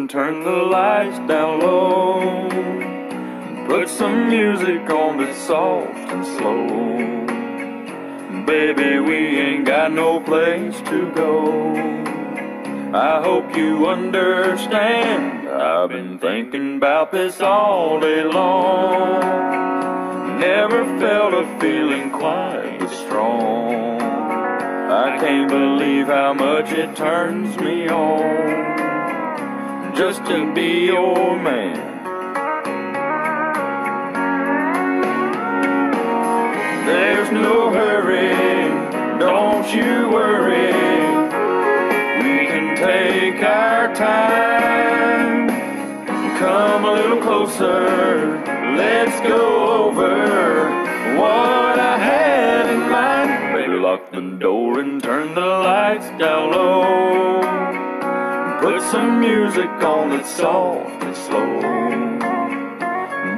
and turn the lights down low. Put some music on that's soft and slow. Baby, we ain't got no place to go. I hope you understand. I've been thinking about this all day long. Never felt a feeling quite as strong. I can't believe how much it turns me on just to be your man. There's no hurry, don't you worry. We can take our time. Come a little closer, let's go over what I had in mind. Baby, lock the door and turn the lights down low. Some music on that's soft and slow.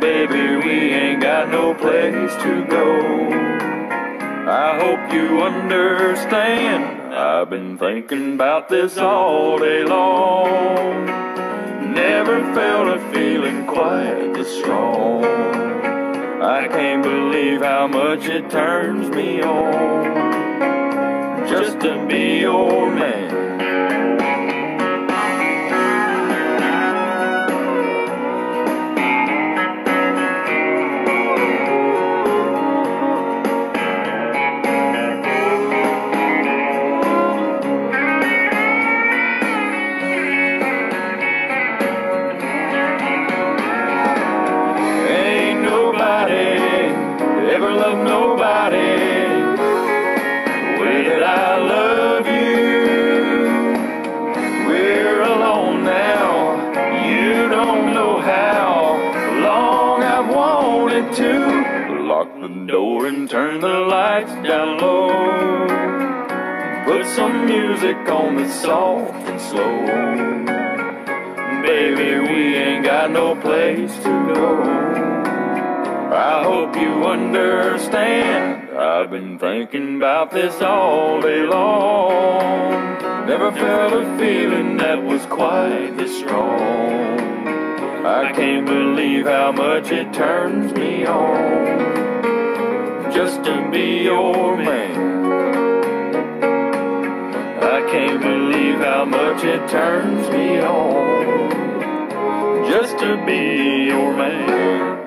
Baby, we ain't got no place to go. I hope you understand. I've been thinking about this all day long. Never felt a feeling quite this strong. I can't believe how much it turns me on just to be your man. How long I've wanted to. Lock the door and turn the lights down low. Put some music on that's soft and slow. Baby, we ain't got no place to go. I hope you understand. I've been thinking about this all day long. Never felt a feeling that was quite this strong. I can't believe how much it turns me on just to be your man. I can't believe how much it turns me on just to be your man.